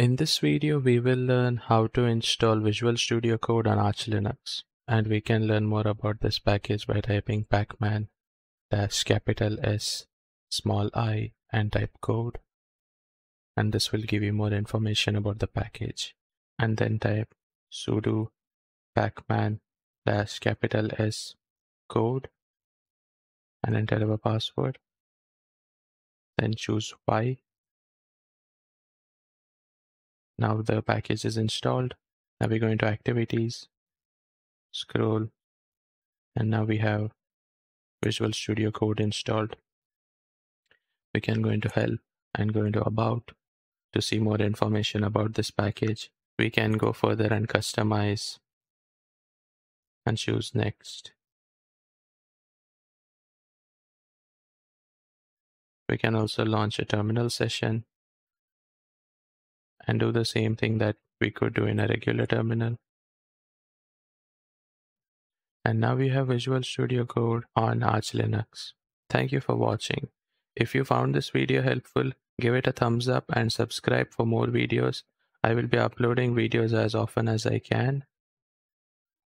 In this video, we will learn how to install Visual Studio Code on Arch Linux. And we can learn more about this package by typing pacman dash capital S small i and type code. And this will give you more information about the package. And then type sudo pacman dash capital S code and enter our password. Then choose Y now the package is installed. Now we go into activities, scroll, and now we have Visual Studio Code installed. We can go into help and go into about to see more information about this package. We can go further and customize and choose next. We can also launch a terminal session and do the same thing that we could do in a regular terminal. And now we have Visual Studio Code on Arch Linux. Thank you for watching. If you found this video helpful, give it a thumbs up and subscribe for more videos. I will be uploading videos as often as I can.